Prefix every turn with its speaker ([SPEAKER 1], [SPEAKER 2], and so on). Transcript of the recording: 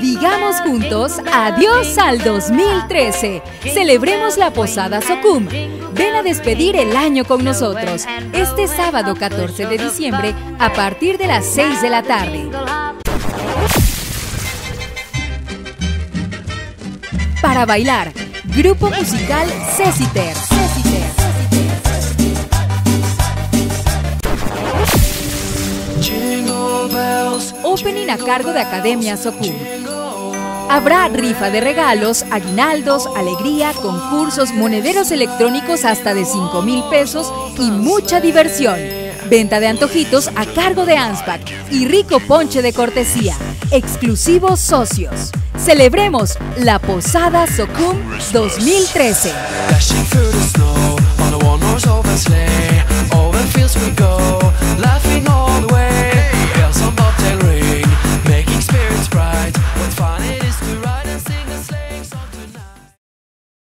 [SPEAKER 1] Gritemos juntos adiós al 2013. Celebremos la Posada Socum. Ven a despedir el año con nosotros este sábado 14 de diciembre a partir de las 6 de la tarde. Para bailar, grupo musical Ceciter. Opening a cargo de Academia Socum. Habrá rifa de regalos, aguinaldos, alegría, concursos, monederos electrónicos hasta de 5 mil pesos y mucha diversión. Venta de antojitos a cargo de Anspac y rico ponche de cortesía. Exclusivos socios. Celebremos la Posada Socum 2013.